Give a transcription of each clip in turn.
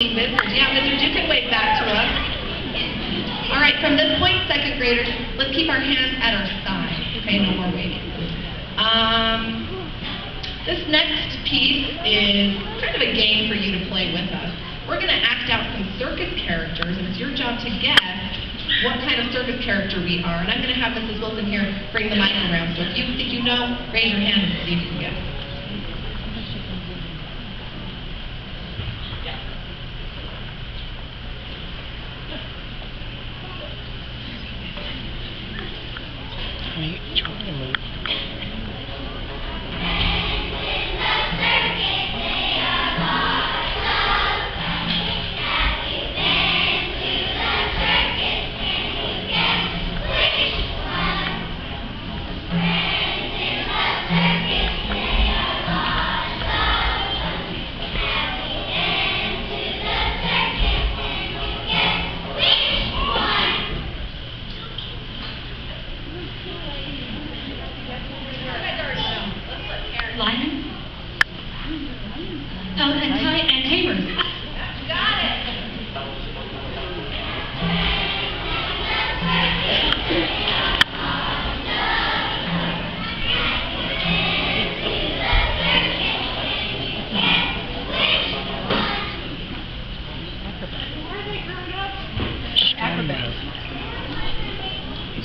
Yeah, visitors, you can wave back to us. All right, from this point, second graders, let's keep our hands at our side, okay, no more waving. Um, this next piece is kind of a game for you to play with us. We're gonna act out some circus characters, and it's your job to guess what kind of circus character we are. And I'm gonna have Mrs. Wilson here bring the mic around, so if you think you know, raise your hand and see if you can guess. Honey, try to move. Oh, and, ti- and tamers. Got it.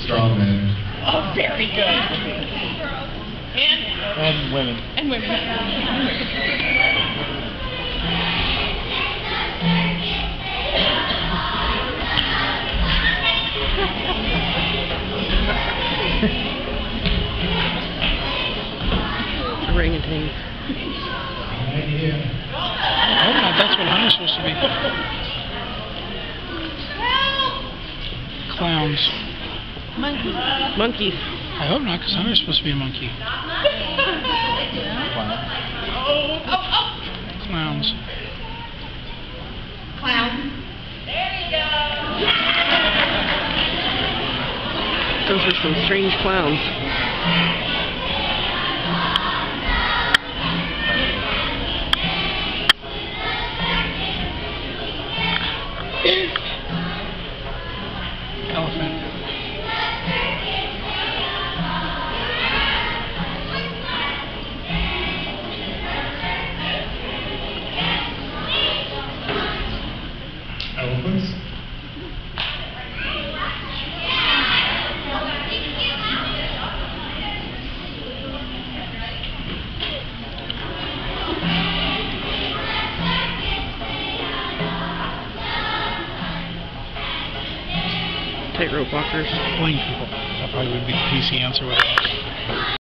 Strongman. Oh, very good. And, And women. and women. Right here. I hope. That's what Hunter's supposed to be. Clowns. Monkeys. I hope not, because Hunter's supposed to be a monkey. Clowns. clown. There you go. Those are some strange clowns. Elephants. Tightrope walkers. Blind people. That probably would be the PC answer. Whatever.